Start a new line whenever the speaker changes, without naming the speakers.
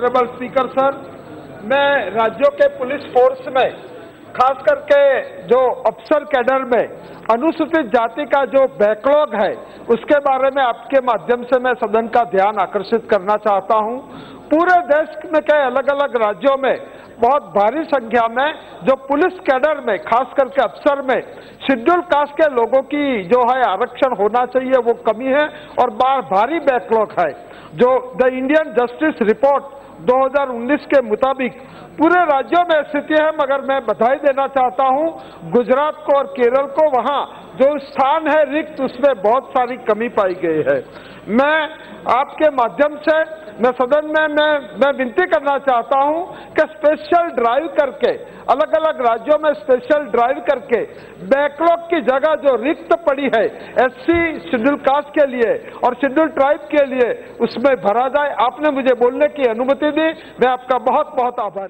Honourable speaker sir मैं राज्यों के पुलिस फोर्स में, खास करके जो अफसर कैडर में, अनुसूचित जाति का जो बैकलॉग है, उसके बारे में आपके माध्यम से मैं सदन का ध्यान आकर्षित करना चाहता हूँ। पूरे देश में कई अलग अलग राज्यों में बहुत भारी संख्या में जो पुलिस कैडर में, खास करके अफसर में शेड्यूल कास्ट के लोगों की जो है आरक्षण होना चाहिए, वो कमी है और भारी बैकलॉग है। जो द इंडियन जस्टिस रिपोर्ट 2019 के मुताबिक पूरे राज्यों में स्थिति है, मगर मैं बधाई देना चाहता हूँ, गुजरात को और केरल को वहाँ जो स्थान है रिक्त, उसमें बहुत सारी कमी पाई गई है। मैं आपके माध्यम से, मैं सदन में, मैं मैं विनती करना चाहता हूँ कि स्पेशल ड्राइव करके अलग अलग राज्यों में स्पेशल ड्राइव करके बैकलॉग की जगह जो रिक्त पड़ी है एससी शेड्यूल कास्ट के लिए और शेड्यूल ट्राइब के लिए उसमें भरा जाए आपने मुझे बोलने की अनुमति दी। मैं आपका बहुत बहुत आभारी